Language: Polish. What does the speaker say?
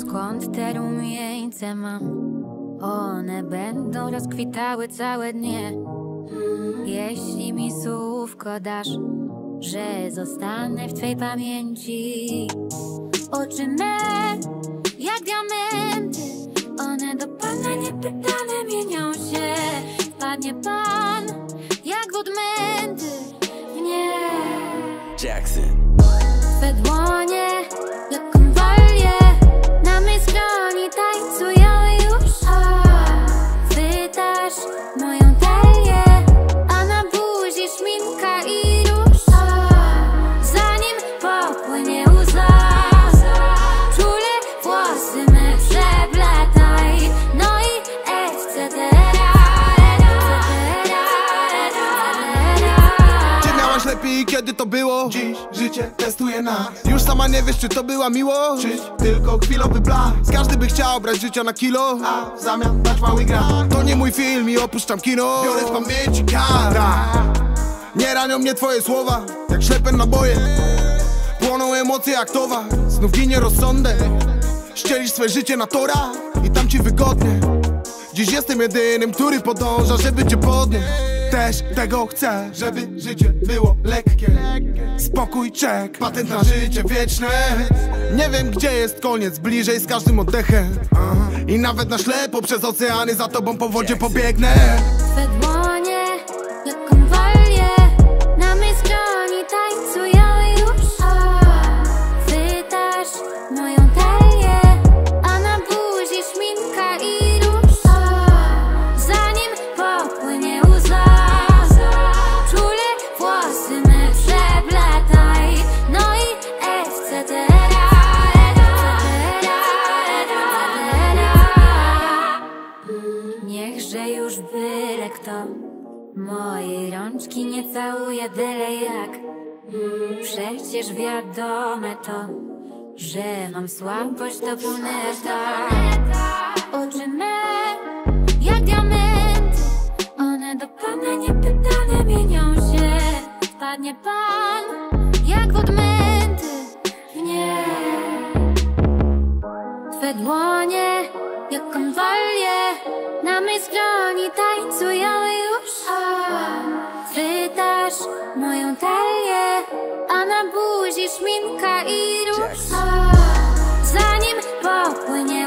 Skąd te rumieńce mam? One będą rozkwitały całe dnie. Jeśli mi słówko dasz Że zostanę w twej pamięci. Oczy me jak diamenty? One do pana niepytane mienią się. Wpadnie pan jak w odmęty nie Jackson. Twe dłonie kiedy to było? Dziś życie testuje nas. Już sama nie wiesz, czy to była miłość? Czy tylko chwilowy blask. Każdy by chciał brać życia na kilo. A w zamian dać mały gra To nie mój film i opuszczam kino. Biorę w pamięci kara. Nie ranią mnie twoje słowa Jak ślepe naboje. Płoną emocje jak towar Znów ginie rozsądek Ścielisz swe życie na tora I tam ci wygodnie. Dziś jestem jedynym, który podąża, żeby cię podnieść Też tego chcę, żeby życie było lekkie. Spokój, czek, patent na życie wieczne. Nie wiem gdzie jest koniec, bliżej z każdym oddechem. I nawet na ślepo przez oceany za tobą po wodzie pobiegnę już byle kto. Mojej rączki nie całuje byle jak. Przecież wiadome to Że mam słabość do bruneta Oczy me jak diamenty One do pana niepytane mienią się. Wpadnie pan bez broni tańcują już. Wydasz moją talię, a na buzi szminka i róż. Zanim popłynie